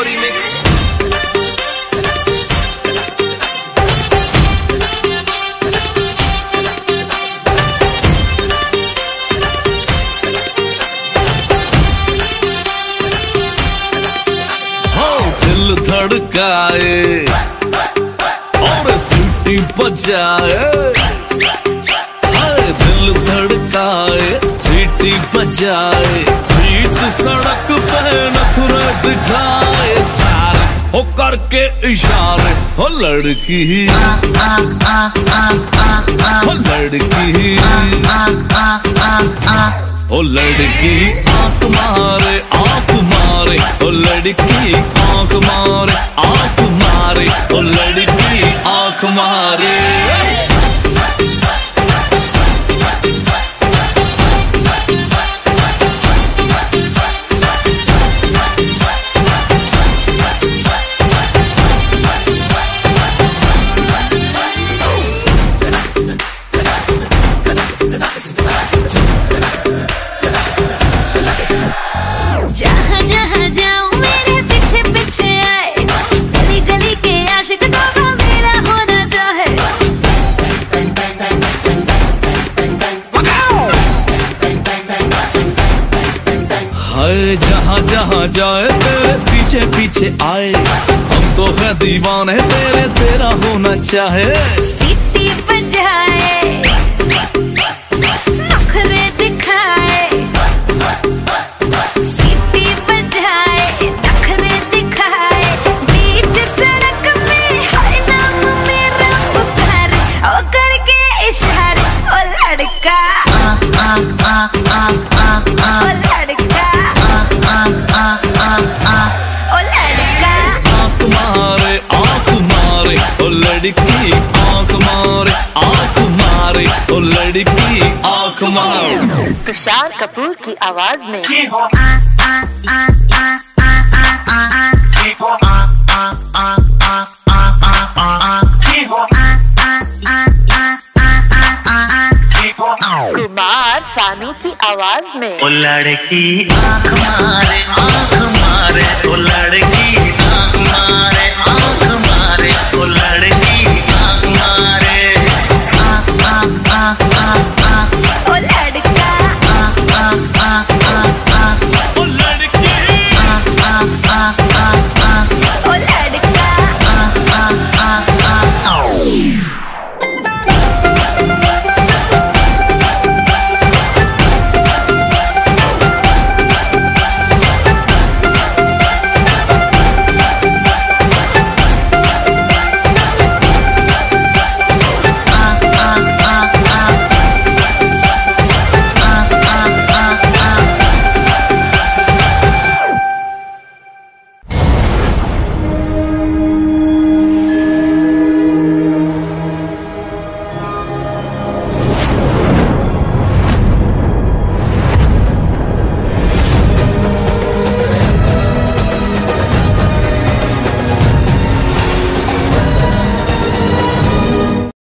Flow Remix. धड़काए और सीटी बजाए हो करके इशारे, हो लड़की। हो लड़की। हो लड़की आँख मारे आँख मारे। हो लड़की आँख मारे, आँख हाय जहाँ जहाँ जाए, तेरे पीछे पीछे आए। हम तो है दीवाने, तेरे, तेरा होना चाहे। ओ लड़की आँख मारे आँख मारे ओ लड़की आँख मारे। तुषार कपूर की आवाज़ में। कुमार सानू की आवाज़ में। ओ लड़की आँख मारे आँख मारे। ओ लड़की